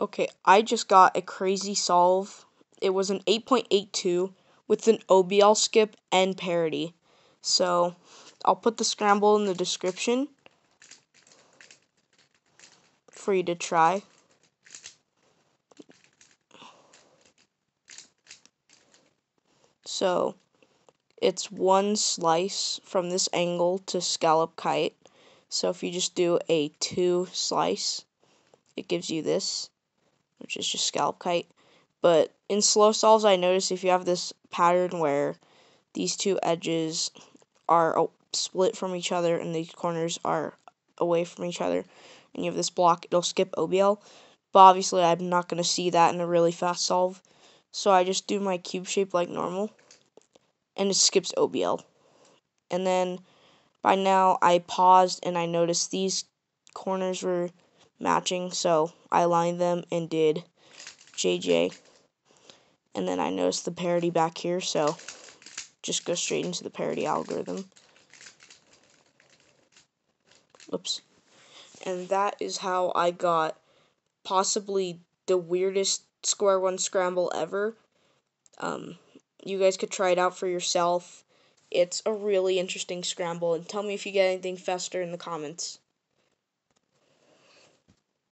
Okay, I just got a crazy solve. It was an 8.82 with an OBL skip and parity. So I'll put the scramble in the description for you to try. So it's one slice from this angle to scallop kite. So if you just do a two slice, it gives you this, which is just scallop kite. But in slow solves, I notice if you have this pattern where these two edges are split from each other and these corners are away from each other, and you have this block, it'll skip OBL. But obviously, I'm not going to see that in a really fast solve. So I just do my cube shape like normal and it skips OBL. And then by now I paused and I noticed these corners were matching, so I aligned them and did JJ. And then I noticed the parity back here, so just go straight into the parity algorithm. Oops. And that is how I got possibly the weirdest square one scramble ever. Um, you guys could try it out for yourself. It's a really interesting scramble, and tell me if you get anything faster in the comments.